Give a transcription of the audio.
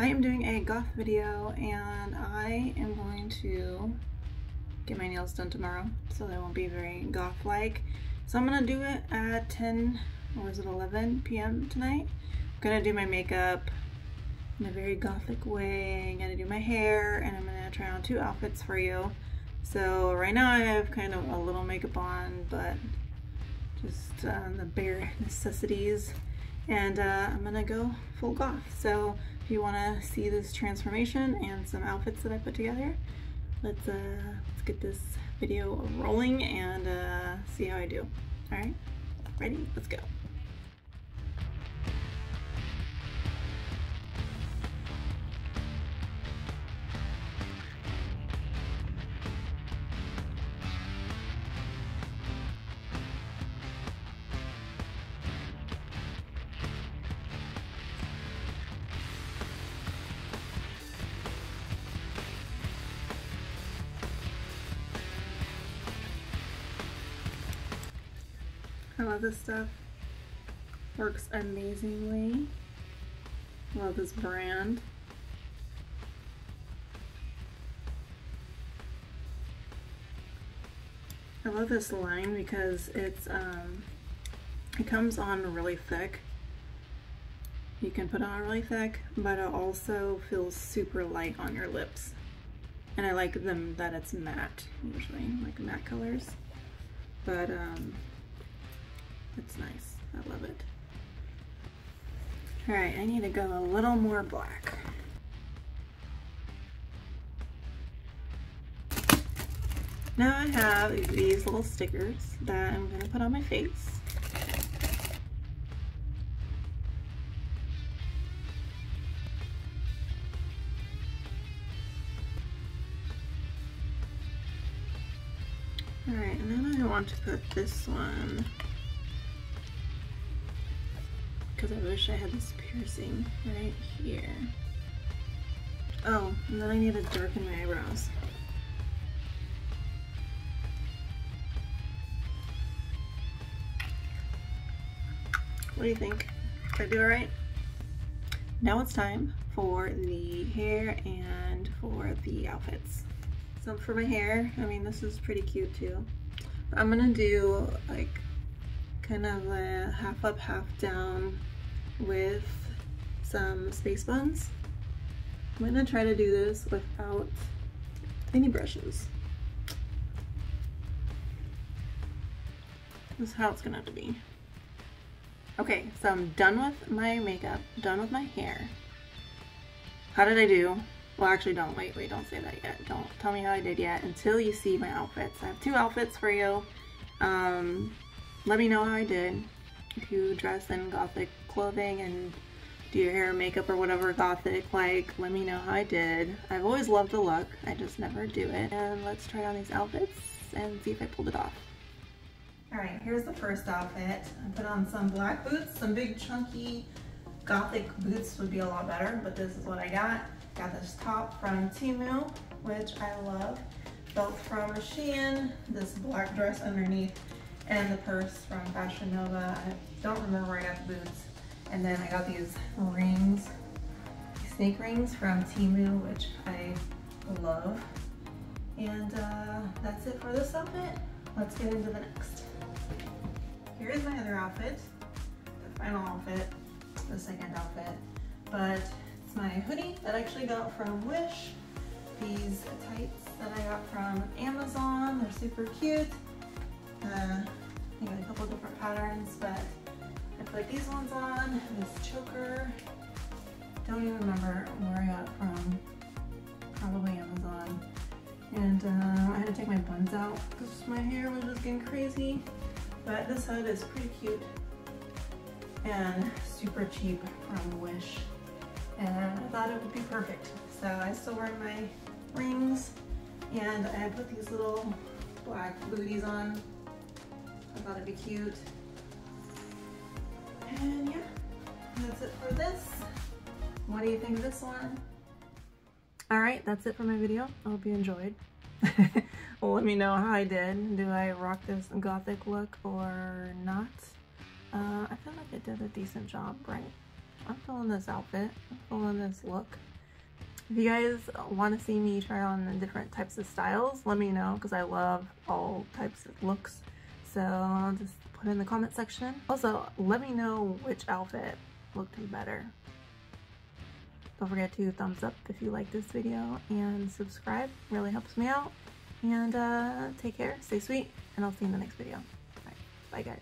I am doing a goth video and I am going to get my nails done tomorrow so they won't be very goth-like. So I'm gonna do it at 10 or is it 11 p.m. tonight. I'm gonna do my makeup in a very gothic way. I'm gonna do my hair and I'm gonna try on two outfits for you. So right now I have kind of a little makeup on, but just uh, the bare necessities. And uh, I'm gonna go full goth. So if you wanna see this transformation and some outfits that I put together, let's, uh, let's get this video rolling and uh, see how I do. All right, ready? Let's go. Love this stuff. Works amazingly. Love this brand. I love this line because it's um, it comes on really thick. You can put on really thick, but it also feels super light on your lips. And I like them that it's matte, usually, like matte colors. But um, it's nice. I love it. All right, I need to go a little more black. Now I have these little stickers that I'm gonna put on my face. All right, and then I want to put this one because I wish I had this piercing right here. Oh, and then I need to darken my eyebrows. What do you think? Did I do it right? Now it's time for the hair and for the outfits. So for my hair, I mean this is pretty cute too. I'm gonna do like kind of a half up, half down with some space buns. I'm gonna try to do this without any brushes. This is how it's gonna have to be. Okay, so I'm done with my makeup, done with my hair. How did I do? Well, actually don't, wait, wait, don't say that yet. Don't tell me how I did yet until you see my outfits. I have two outfits for you. Um, let me know how I did. If you dress in gothic clothing and do your hair makeup or whatever gothic like, let me know how I did. I've always loved the look, I just never do it. And let's try on these outfits and see if I pulled it off. All right, here's the first outfit. I put on some black boots, some big chunky gothic boots would be a lot better, but this is what I got. Got this top from Temu, which I love. Belt from Shein, this black dress underneath, and the purse from Fashion Nova. I don't remember where I got the boots. And then I got these rings, snake rings from Temu, which I love. And uh, that's it for this outfit. Let's get into the next. Here's my other outfit, the final outfit, the second outfit. But it's my hoodie that I actually got from Wish. These tights that I got from Amazon, they're super cute. Uh, I got a couple different patterns, but I put these ones on, this choker. Don't even remember where I got it from. Probably Amazon. And uh, I had to take my buns out because my hair was just getting crazy. But this hood is pretty cute and super cheap from Wish. And I thought it would be perfect. So I still wear my rings and I put these little black booties on. Thought it'd be cute. And yeah, that's it for this. What do you think of this one? All right, that's it for my video. I hope you enjoyed. well, let me know how I did. Do I rock this gothic look or not? Uh, I feel like I did a decent job, right? I'm feeling this outfit. I'm feeling this look. If you guys want to see me try on different types of styles, let me know because I love all types of looks. So just put in the comment section. Also, let me know which outfit looked better. Don't forget to thumbs up if you like this video and subscribe. really helps me out. And uh, take care, stay sweet, and I'll see you in the next video. Bye guys.